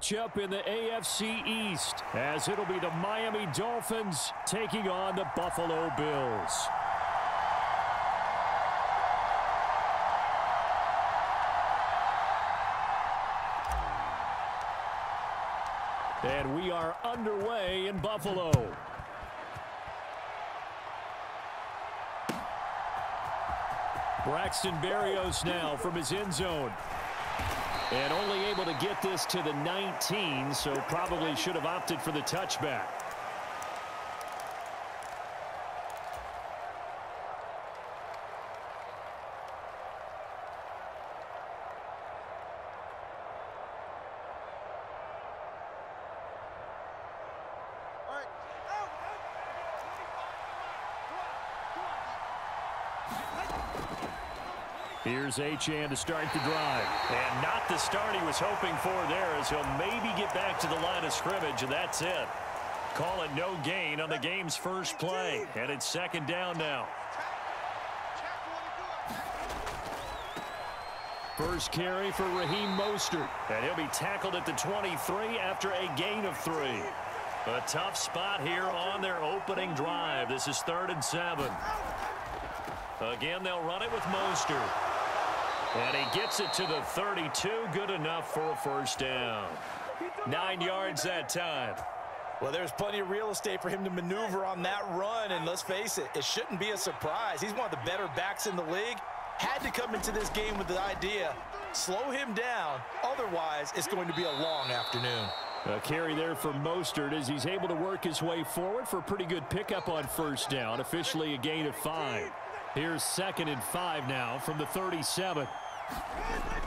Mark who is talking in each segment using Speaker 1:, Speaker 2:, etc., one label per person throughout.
Speaker 1: matchup in the AFC East as it'll be the Miami Dolphins taking on the Buffalo Bills. And we are underway in Buffalo. Braxton Berrios now from his end zone. And only able to get this to the 19, so probably should have opted for the touchback. Here's Achane to start the drive.
Speaker 2: And not the start he was hoping for there as he'll maybe get back to the line of scrimmage, and that's it. Call it no gain on the game's first play. And it's second down now.
Speaker 1: First carry for Raheem Mostert.
Speaker 2: And he'll be tackled at the 23 after a gain of three. A tough spot here on their opening drive. This is third and seven. Again, they'll run it with Mostert. And he gets it to the 32. Good enough for a first down. Nine yards that time.
Speaker 3: Well, there's plenty of real estate for him to maneuver on that run, and let's face it, it shouldn't be a surprise. He's one of the better backs in the league. Had to come into this game with the idea, slow him down, otherwise it's going to be a long afternoon.
Speaker 1: A carry there for Mostert as he's able to work his way forward for a pretty good pickup on first down, officially a gain of five. Here's second and five now from the 37.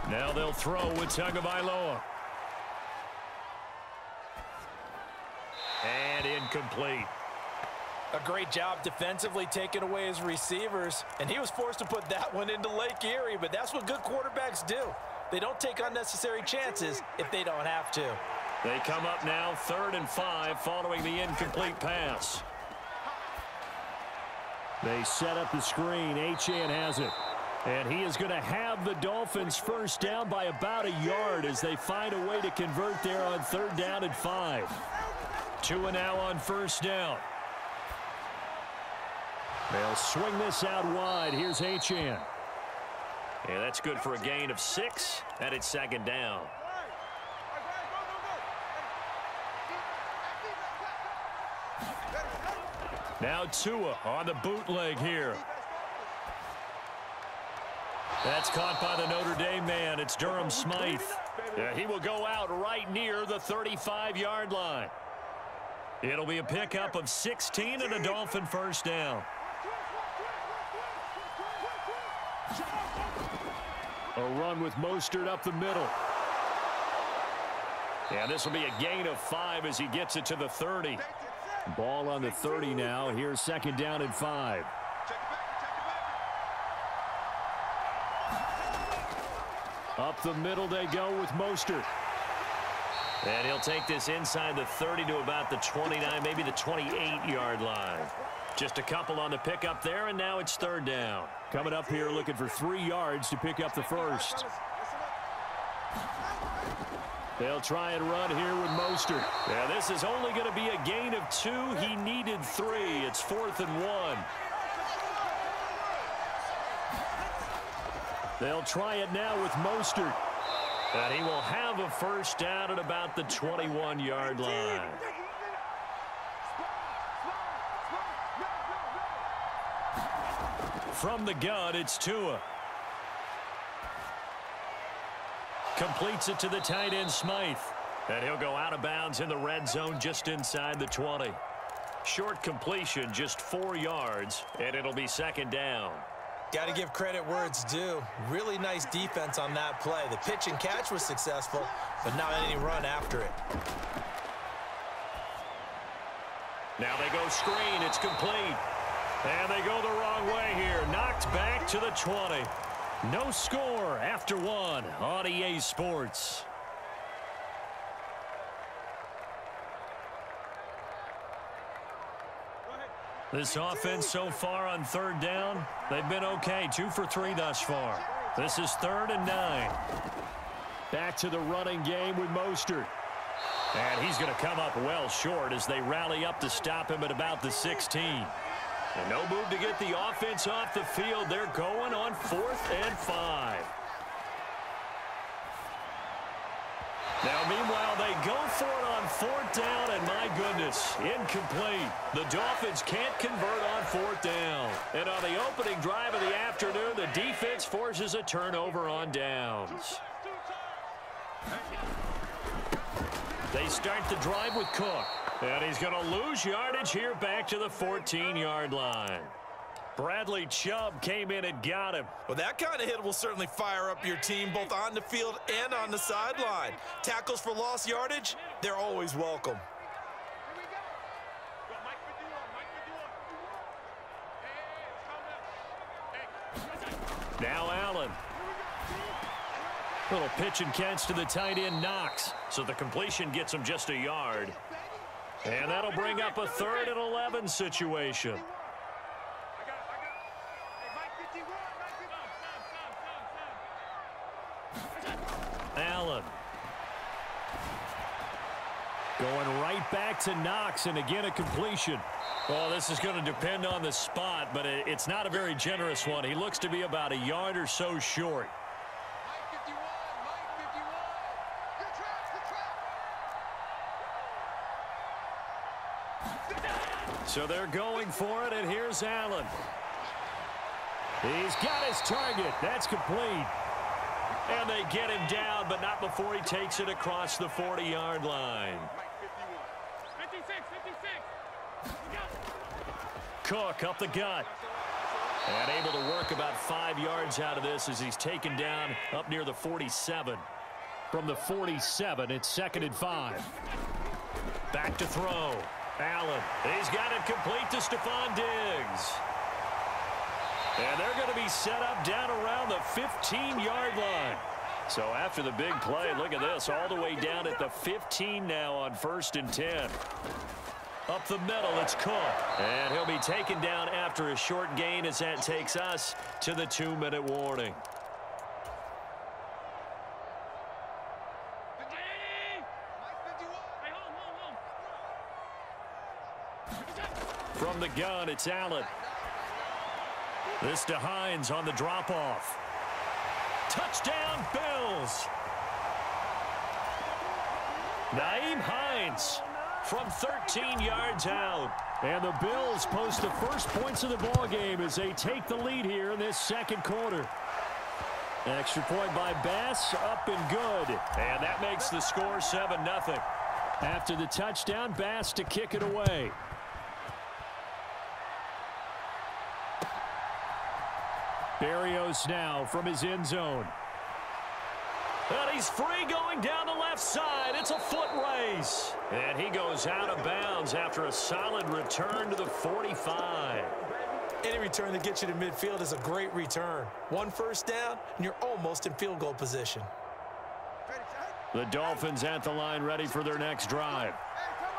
Speaker 2: Now they'll throw with Tagovailoa. And incomplete.
Speaker 3: A great job defensively taking away his receivers, and he was forced to put that one into Lake Erie, but that's what good quarterbacks do. They don't take unnecessary chances if they don't have to.
Speaker 2: They come up now third and five following the incomplete pass.
Speaker 1: They set up the screen. Achane has it. And he is going to have the Dolphins first down by about a yard as they find a way to convert there on third down and five.
Speaker 2: Two and now on first down.
Speaker 1: They'll swing this out wide. Here's Achane.
Speaker 2: Yeah, that's good for a gain of six, and it's second down. Now Tua on the bootleg here. That's caught by the Notre Dame man. It's Durham Smythe. Yeah, he will go out right near the 35-yard line. It'll be a pickup of 16 and a Dolphin first down.
Speaker 1: A run with Mostert up the middle.
Speaker 2: And this will be a gain of five as he gets it to the 30.
Speaker 1: Ball on the 30 now. Here's second down and five. Up the middle they go with Mostert.
Speaker 2: And he'll take this inside the 30 to about the 29, maybe the 28-yard line. Just a couple on the pickup there, and now it's third down.
Speaker 1: Coming up here looking for three yards to pick up the first. They'll try and run here with Mostert.
Speaker 2: Yeah, this is only going to be a gain of two. He needed three. It's fourth and one.
Speaker 1: They'll try it now with Mostert.
Speaker 2: And he will have a first down at about the 21-yard line. From the gun, it's Tua. Completes it to the tight end, Smythe. And he'll go out of bounds in the red zone just inside the 20. Short completion, just four yards, and it'll be second down.
Speaker 3: Got to give credit where it's due. Really nice defense on that play. The pitch and catch was successful, but not any run after it.
Speaker 2: Now they go screen. It's complete. And they go the wrong way here. Knocked back to the 20. No score after one on EA Sports. This offense so far on third down, they've been okay. Two for three thus far. This is third and nine.
Speaker 1: Back to the running game with Mostert.
Speaker 2: And he's going to come up well short as they rally up to stop him at about the 16. And no move to get the offense off the field. They're going on fourth and five. Now, meanwhile, they go for it on fourth down, and my goodness, incomplete. The Dolphins can't convert on fourth down. And on the opening drive of the afternoon, the defense forces a turnover on downs. They start the drive with Cook. And he's going to lose yardage here back to the 14-yard line. Bradley Chubb came in and got him.
Speaker 3: Well, that kind of hit will certainly fire up your team both on the field and on the sideline. Tackles for lost yardage, they're always welcome.
Speaker 2: Now Allen. Little pitch and catch to the tight end Knox. So the completion gets him just a yard. And that'll bring up a third and 11 situation. Allen. Going right back to Knox, and again a completion. Well, this is going to depend on the spot, but it's not a very generous one. He looks to be about a yard or so short. So they're going for it, and here's Allen. He's got his target. That's complete. And they get him down, but not before he takes it across the 40-yard line. Cook up the gut. And able to work about five yards out of this as he's taken down up near the 47. From the 47, it's second and five. Back to throw. Allen. He's got it complete to Stefon Diggs. And they're going to be set up down around the 15-yard line. So after the big play, look at this, all the way down at the 15 now on first and 10. Up the middle, it's Cook. And he'll be taken down after a short gain as that takes us to the two-minute warning. From the gun, it's Allen. This to Hines on the drop-off. Touchdown, Bills. Nyheim Hines from 13 yards out. And the Bills post the first points of the ball game as they take the lead here in this second quarter. Extra point by Bass, up and good. And that makes the score 7-0. After the touchdown, Bass to kick it away. Berrios now from his end zone. And he's free going down the left side. It's a foot race. And he goes out of bounds after a solid return to the 45.
Speaker 3: Any return that gets you to midfield is a great return. One first down, and you're almost in field goal position.
Speaker 2: The Dolphins at the line ready for their next drive.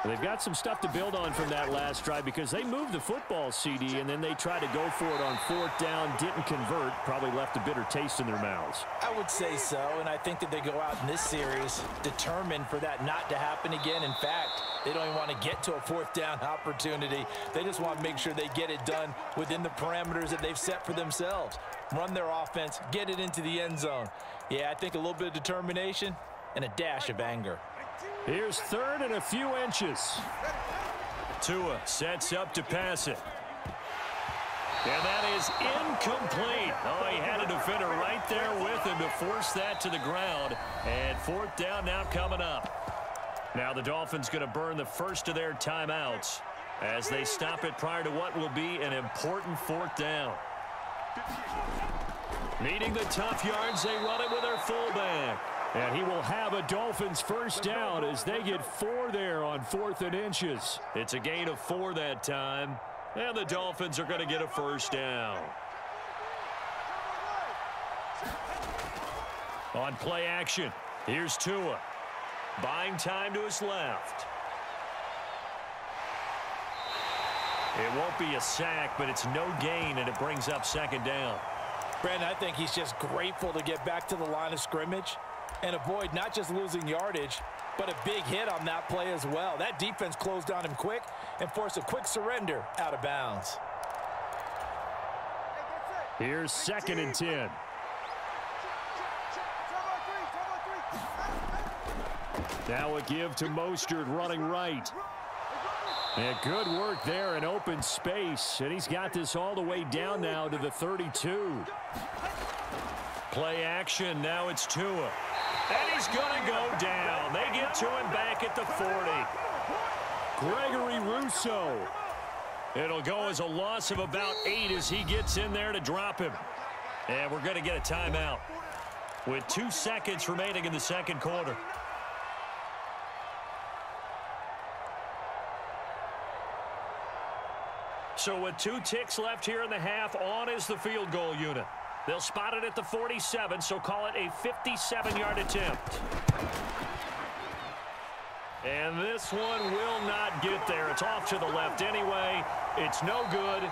Speaker 2: They've got some stuff to build on from that last drive because they moved the football, CD, and then they tried to go for it on fourth down, didn't convert, probably left a bitter taste in their mouths.
Speaker 3: I would say so, and I think that they go out in this series determined for that not to happen again. In fact, they don't even want to get to a fourth down opportunity. They just want to make sure they get it done within the parameters that they've set for themselves. Run their offense, get it into the end zone. Yeah, I think a little bit of determination and a dash of anger.
Speaker 2: Here's third and a few inches. Tua sets up to pass it. And that is incomplete. Oh, he had a defender right there with him to force that to the ground. And fourth down now coming up. Now the Dolphins going to burn the first of their timeouts as they stop it prior to what will be an important fourth down. Needing the tough yards, they run it with their fullback. And he will have a Dolphins first down as they get four there on fourth and inches. It's a gain of four that time. And the Dolphins are going to get a first down. On play action, here's Tua. Buying time to his left. It won't be a sack, but it's no gain, and it brings up second down.
Speaker 3: Brandon, I think he's just grateful to get back to the line of scrimmage and avoid not just losing yardage, But a big hit on that play as well. That defense closed on him quick and forced a quick surrender out of bounds.
Speaker 4: Here's second and 10. Now a give to Mostert running right. And good work there in open space. And he's got this all the way down now to the 32.
Speaker 2: Play action. Now it's Tua. And he's going to go down. They get to him back at the 40.
Speaker 4: Gregory Rousseau.
Speaker 2: It'll go as a loss of about eight as he gets in there to drop him. And we're going to get a timeout with two seconds remaining in the second quarter. So with two ticks left here in the half, on is the field goal unit. They'll spot it at the 47, so call it a 57-yard attempt. And this one will not get there. It's off to the left anyway. It's no good.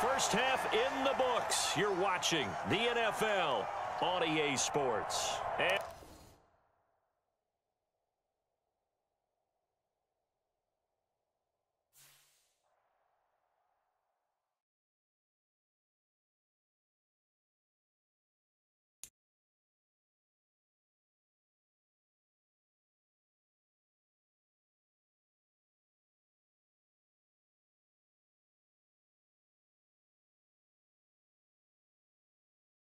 Speaker 2: First half in the books. You're watching the NFL on EA Sports. And